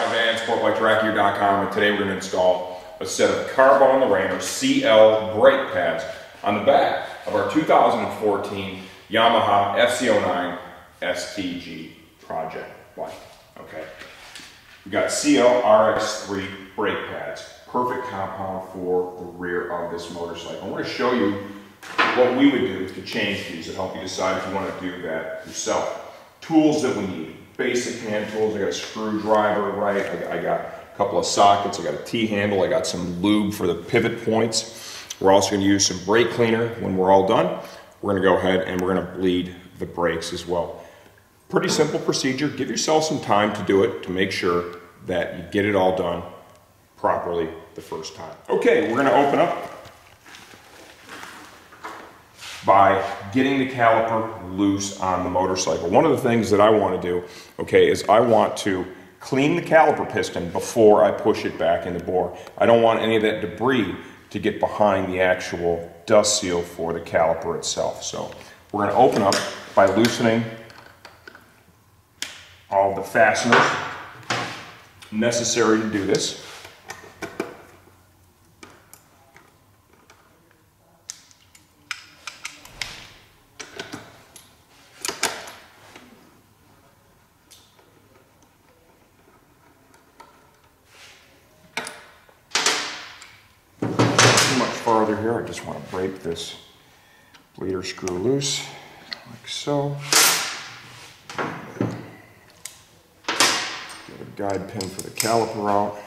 Brian Van, sportbiketrackgear.com, and today we're going to install a set of Carbone Lorraine or CL brake pads on the back of our 2014 Yamaha FZ09 STG project bike. Okay, we got CL RX3 brake pads, perfect compound for the rear of this motorcycle. I'm going to show you what we would do to change these and help you decide if you want to do that yourself. Tools that we need basic hand tools. I got a screwdriver, right? I, I got a couple of sockets. I got a T-handle. I got some lube for the pivot points. We're also going to use some brake cleaner when we're all done. We're going to go ahead and we're going to bleed the brakes as well. Pretty simple procedure. Give yourself some time to do it to make sure that you get it all done properly the first time. Okay, we're going to open up by getting the caliper loose on the motorcycle. One of the things that I want to do, okay, is I want to clean the caliper piston before I push it back in the bore. I don't want any of that debris to get behind the actual dust seal for the caliper itself. So we're going to open up by loosening all the fasteners necessary to do this. farther here, I just want to break this bleeder screw loose, like so. Get a guide pin for the caliper out.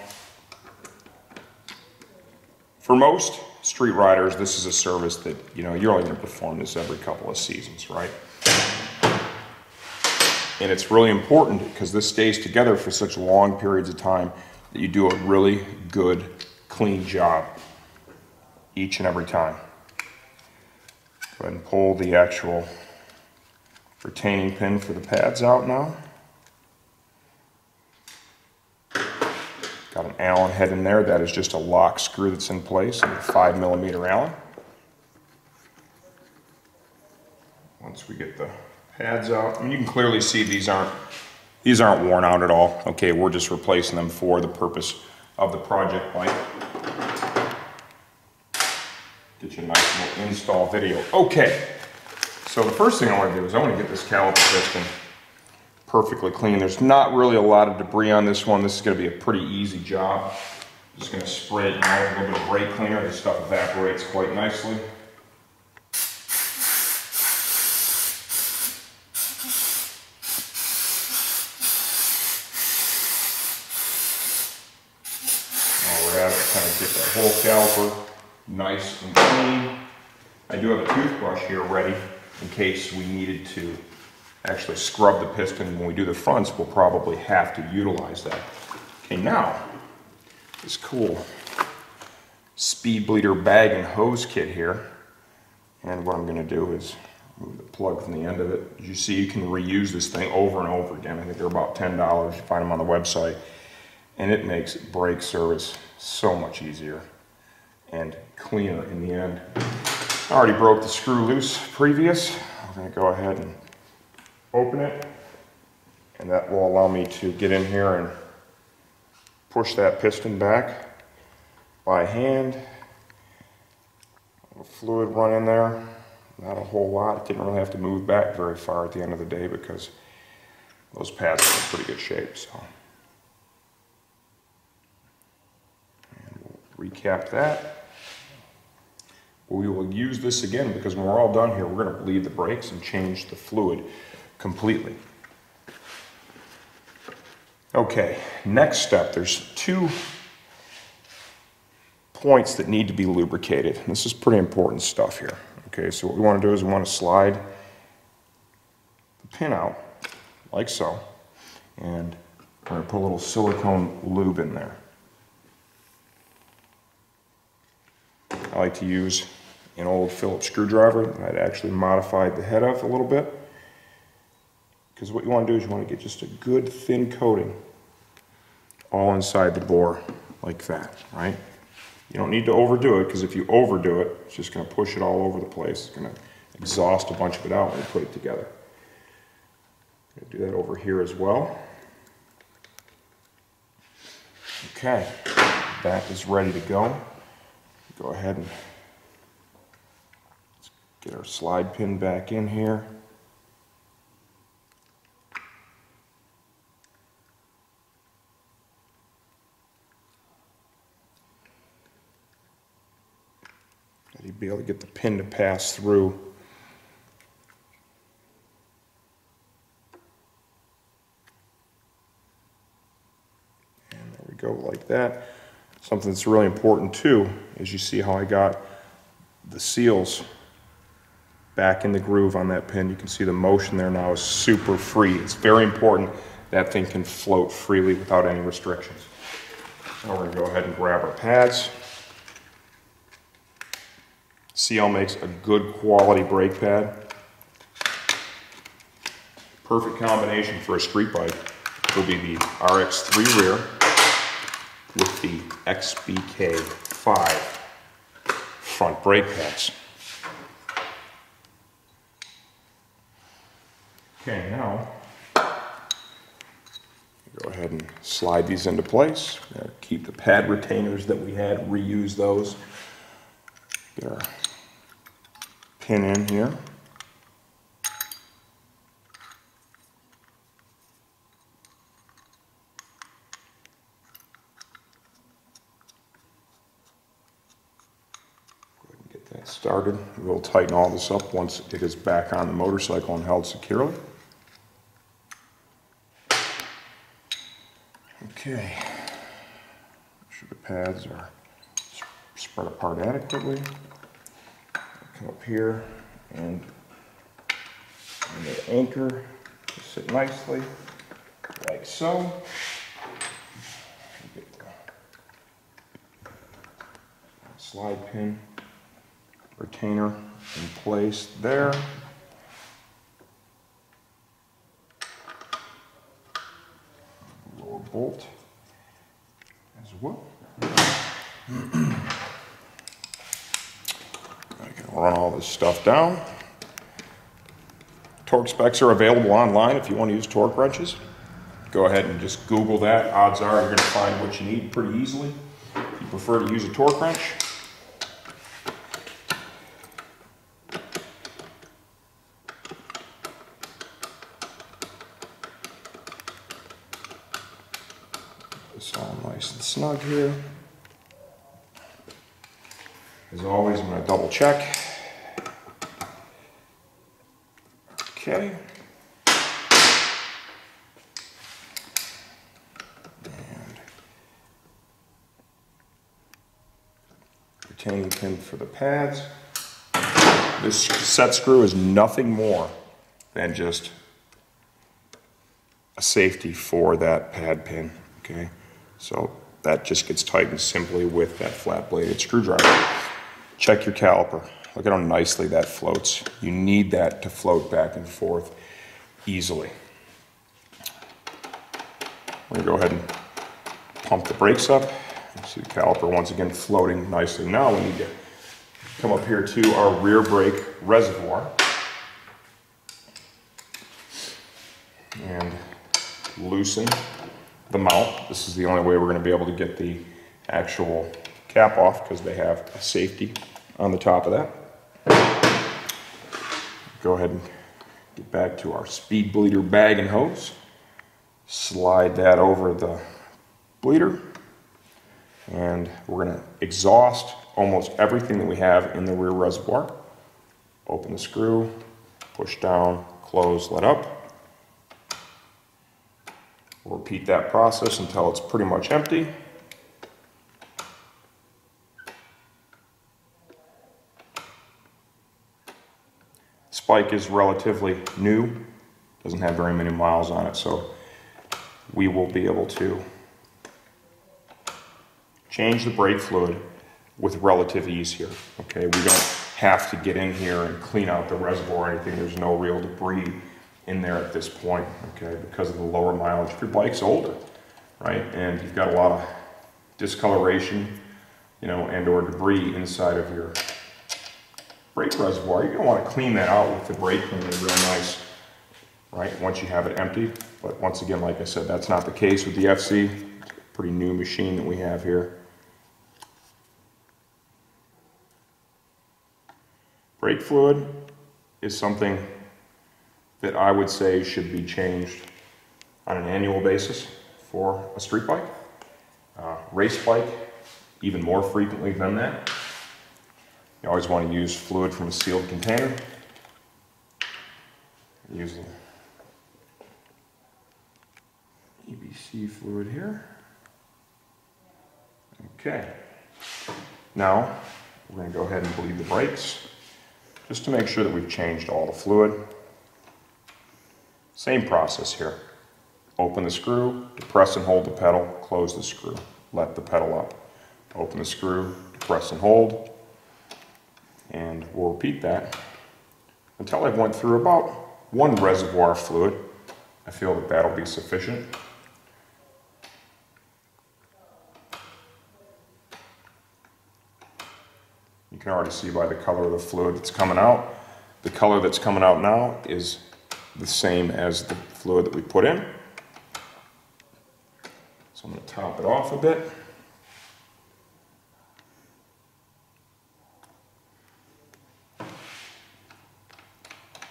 For most street riders, this is a service that, you know, you're only to perform this every couple of seasons, right? And it's really important because this stays together for such long periods of time that you do a really good, clean job each and every time. Go ahead and pull the actual retaining pin for the pads out now. Got an Allen head in there. That is just a lock screw that's in place, a five millimeter Allen. Once we get the pads out, and you can clearly see these aren't these aren't worn out at all. Okay, we're just replacing them for the purpose of the project bike. Get you a nice little install video. Okay, so the first thing I want to do is I want to get this caliper piston perfectly clean. There's not really a lot of debris on this one. This is going to be a pretty easy job. Just going to spray it down with a little bit of brake cleaner. This stuff evaporates quite nicely. We're at it, kind of get that whole caliper nice and clean. I do have a toothbrush here ready in case we needed to actually scrub the piston. When we do the fronts, we'll probably have to utilize that. Okay, now, this cool speed bleeder bag and hose kit here. And what I'm gonna do is move the plug from the end of it. As you see, you can reuse this thing over and over again. I think they're about $10. You find them on the website. And it makes brake service so much easier and cleaner in the end. I already broke the screw loose previous. I'm to go ahead and open it and that will allow me to get in here and push that piston back by hand. A fluid run in there, not a whole lot. It didn't really have to move back very far at the end of the day because those pads are in pretty good shape. So. And we'll recap that. We will use this again because when we're all done here, we're going to bleed the brakes and change the fluid completely. Okay, next step, there's two points that need to be lubricated. This is pretty important stuff here. Okay, so what we want to do is we want to slide the pin out like so, and we're going to put a little silicone lube in there. I like to use an old Phillips screwdriver that I'd actually modified the head of a little bit. Because what you want to do is you want to get just a good thin coating all inside the bore like that, right? You don't need to overdo it because if you overdo it, it's just going to push it all over the place. It's going to exhaust a bunch of it out when you put it together. Do that over here as well. Okay, that is ready to go. Go ahead and get our slide pin back in here. You'd be able to get the pin to pass through. And there we go, like that. Something that's really important too, is you see how I got the seals back in the groove on that pin. You can see the motion there now is super free. It's very important that thing can float freely without any restrictions. Now we're gonna go ahead and grab our pads. CL makes a good quality brake pad. Perfect combination for a street bike will be the RX3 rear with the XBK5 front brake pads. Okay, now go ahead and slide these into place. Keep the pad retainers that we had, reuse those. Get our pin in here. Get that started. We'll tighten all this up once it is back on the motorcycle and held securely. Okay. Make sure the pads are spread apart adequately. Come up here and, the anchor sit nicely, like so. Slide pin retainer in place there. Lower bolt as well. I can run all this stuff down. Torque specs are available online if you want to use torque wrenches. Go ahead and just Google that. Odds are you're going to find what you need pretty easily. If you prefer to use a torque wrench, It's all nice and snug here. As always, I'm going to double check. Okay. And retaining pin for the pads. This set screw is nothing more than just a safety for that pad pin, okay? So that just gets tightened simply with that flat bladed screwdriver. Check your caliper. Look at how nicely that floats. You need that to float back and forth easily. We're gonna go ahead and pump the brakes up. See the caliper once again floating nicely. Now we need to come up here to our rear brake reservoir. And loosen the mount. This is the only way we're going to be able to get the actual cap off because they have a safety on the top of that. Go ahead and get back to our speed bleeder bag and hose. Slide that over the bleeder. And we're going to exhaust almost everything that we have in the rear reservoir. Open the screw, push down, close, let up. We'll repeat that process until it's pretty much empty. Spike is relatively new, doesn't have very many miles on it, so we will be able to change the brake fluid with relative ease here. Okay, we don't have to get in here and clean out the reservoir or anything. There's no real debris in there at this point, okay, because of the lower mileage. If your bike's older, right, and you've got a lot of discoloration, you know, and or debris inside of your brake reservoir, you're gonna wanna clean that out with the brake cleaner real nice, right, once you have it empty. But once again, like I said, that's not the case with the FZ. pretty new machine that we have here. Brake fluid is something that I would say should be changed on an annual basis for a street bike. Uh, race bike, even more frequently than that. You always want to use fluid from a sealed container. Using EBC fluid here. Okay. Now, we're going to go ahead and bleed the brakes just to make sure that we've changed all the fluid. Same process here. Open the screw, depress and hold the pedal, close the screw, let the pedal up. Open the screw, depress and hold, and we'll repeat that until I've went through about one reservoir of fluid. I feel that that'll be sufficient. You can already see by the color of the fluid that's coming out. The color that's coming out now is the same as the fluid that we put in. So I'm going to top it off a bit.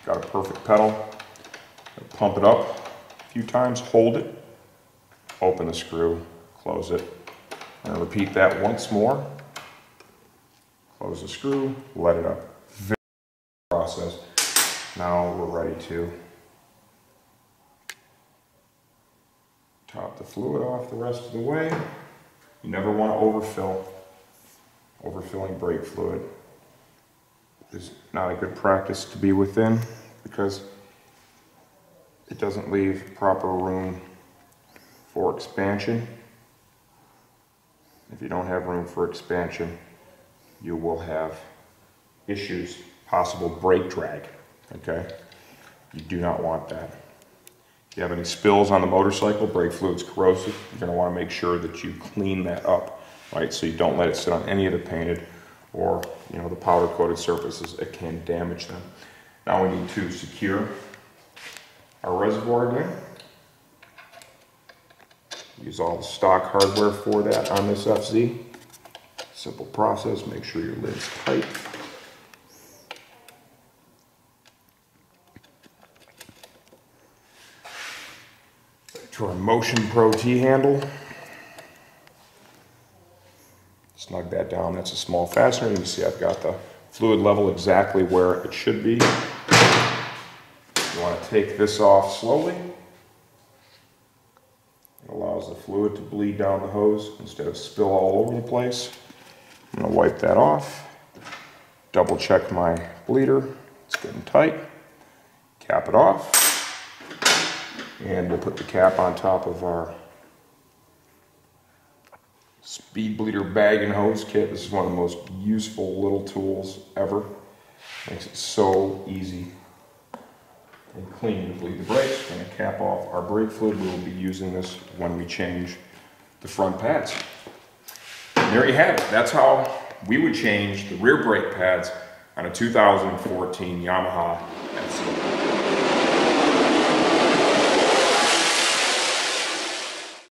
Got a perfect pedal. Pump it up a few times, hold it, open the screw, close it, and repeat that once more. Close the screw, let it up. Very process. Now we're ready to top the fluid off the rest of the way. You never want to overfill. Overfilling brake fluid is not a good practice to be within because it doesn't leave proper room for expansion. If you don't have room for expansion, you will have issues, possible brake drag, okay? You do not want that. If you have any spills on the motorcycle, brake fluid's corrosive, you're gonna wanna make sure that you clean that up, right? So you don't let it sit on any of the painted or, you know, the powder coated surfaces, it can damage them. Now we need to secure our reservoir again. Use all the stock hardware for that on this FZ. Simple process, make sure your lid's tight. To our Motion Pro T-handle. Snug that down, that's a small fastener. You can see I've got the fluid level exactly where it should be. You want to take this off slowly. It allows the fluid to bleed down the hose instead of spill all over the place. I'm going to wipe that off. Double check my bleeder. It's getting tight. Cap it off. And we'll put the cap on top of our speed bleeder bag and hose kit. This is one of the most useful little tools ever. Makes it so easy and clean to bleed the brakes. We're going to cap off our brake fluid. We will be using this when we change the front pads. And there you have it. That's how we would change the rear brake pads on a 2014 Yamaha.